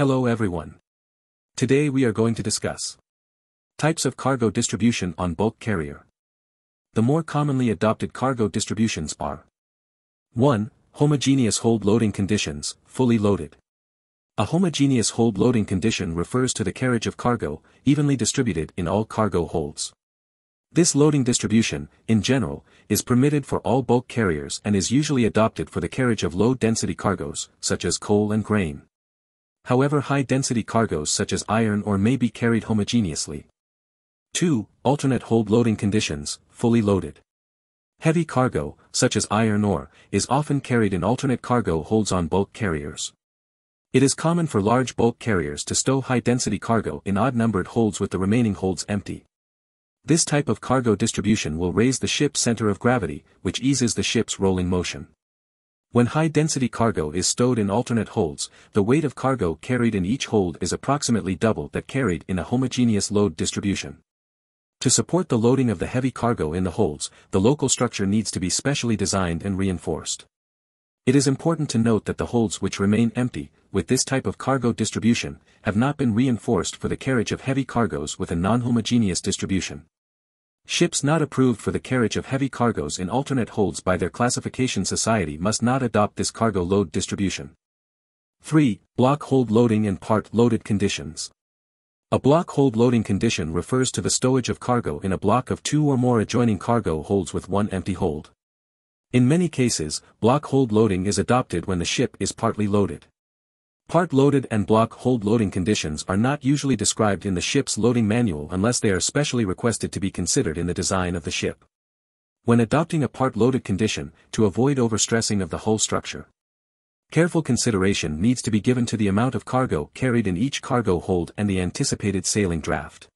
Hello everyone. Today we are going to discuss types of cargo distribution on bulk carrier. The more commonly adopted cargo distributions are 1. Homogeneous hold loading conditions, fully loaded. A homogeneous hold loading condition refers to the carriage of cargo, evenly distributed in all cargo holds. This loading distribution, in general, is permitted for all bulk carriers and is usually adopted for the carriage of low-density cargoes, such as coal and grain. However high-density cargoes such as iron ore may be carried homogeneously. 2. Alternate hold loading conditions, fully loaded. Heavy cargo, such as iron ore, is often carried in alternate cargo holds on bulk carriers. It is common for large bulk carriers to stow high-density cargo in odd-numbered holds with the remaining holds empty. This type of cargo distribution will raise the ship's center of gravity, which eases the ship's rolling motion. When high-density cargo is stowed in alternate holds, the weight of cargo carried in each hold is approximately double that carried in a homogeneous load distribution. To support the loading of the heavy cargo in the holds, the local structure needs to be specially designed and reinforced. It is important to note that the holds which remain empty, with this type of cargo distribution, have not been reinforced for the carriage of heavy cargoes with a non-homogeneous distribution. Ships not approved for the carriage of heavy cargoes in alternate holds by their classification society must not adopt this cargo load distribution. 3. Block hold loading and part loaded conditions. A block hold loading condition refers to the stowage of cargo in a block of two or more adjoining cargo holds with one empty hold. In many cases, block hold loading is adopted when the ship is partly loaded. Part loaded and block hold loading conditions are not usually described in the ship's loading manual unless they are specially requested to be considered in the design of the ship. When adopting a part loaded condition, to avoid overstressing of the hull structure. Careful consideration needs to be given to the amount of cargo carried in each cargo hold and the anticipated sailing draft.